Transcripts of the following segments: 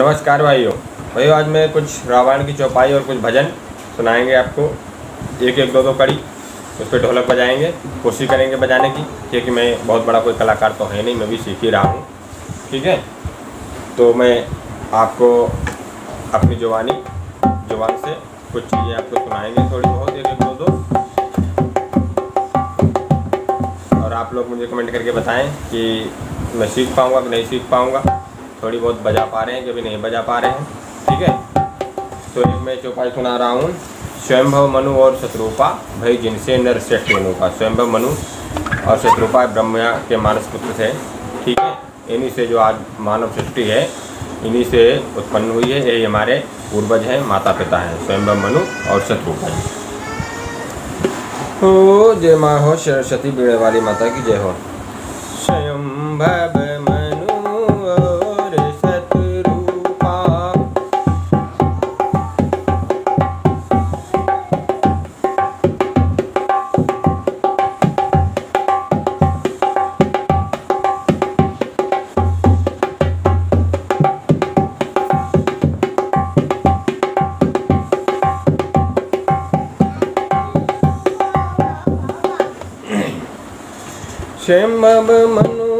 नमस्कार भाइयों। भाइयों, आज मैं कुछ रामायण की चौपाई और कुछ भजन सुनाएँगे आपको। एक एक दो दो कड़ी, उस पर ढोलक बजाएँगे कोशिश करेंगे बजाने की, क्योंकि मैं बहुत बड़ा कोई कलाकार तो है नहीं, मैं भी सीख ही रहा हूँ। ठीक है? तो मैं आपको अपनी जुबानी ज़ुबान से कुछ चीज़ें आपको सुनाएँगे थोड़ी बहुत, एक एक दो दो। और आप लोग मुझे कमेंट करके बताएँ कि मैं सीख पाऊँगा कि नहीं सीख पाऊँगा। थोड़ी बहुत बजा पा रहे हैं कभी नहीं बजा पा रहे हैं, ठीक है? तो एक मैं चौपाई सुना रहा हूँ। स्वयंभव मनु और शत्रुपा, भाई जिनसे नर मनु का स्वयंभव मनु और शत्रुपा ब्रह्मा के मानस पुत्र थे, ठीक है? इन्हीं से जो आज मानव सृष्टि है, इन्हीं से उत्पन्न हुई है। यही हमारे पूर्वज हैं माता पिता हैं। स्वयंभव मनु और शत्रुपा जी। हो, जय माँ हो, सरस्वती बीड़े वाली माता की जय हो। स्वयंभव स्वयंभव मनु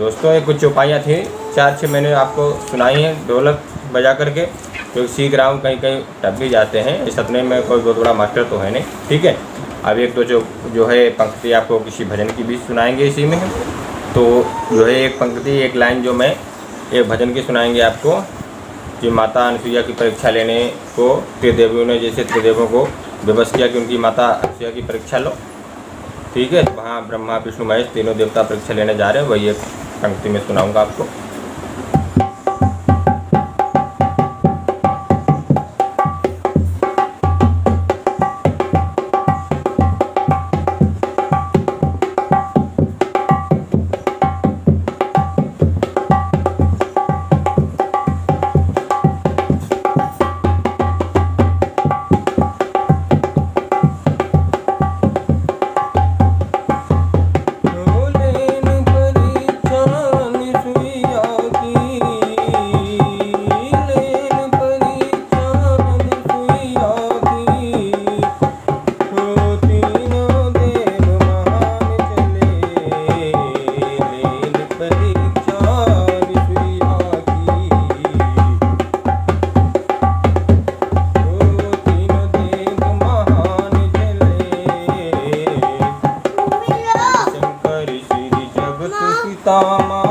दोस्तों, ये कुछ चौपाइयाँ थी। चार छः मैंने आपको सुनाई हैं ढोलक बजा करके, जो सीख रहा हूँ कहीं कहीं टप भी जाते हैं। इस सपने में कोई बहुत बड़ा मास्टर तो है नहीं, ठीक है? अब एक तो जो जो है पंक्ति आपको किसी भजन की भी सुनाएँगे इसी में। तो जो है एक पंक्ति, एक लाइन जो मैं, एक भजन की सुनाएँगे आपको, कि माता अनुसुईया की परीक्षा लेने को त्रिदेवियों ने जैसे त्रिदेवों को विवश किया कि उनकी माता अनुसुईया की परीक्षा लो। ठीक है? वहाँ ब्रह्मा, विष्णु, महेश तीनों देवता परीक्षा लेने जा रहे हैं। वही एक पंक्ति में सुनाऊँगा आपको Terutama.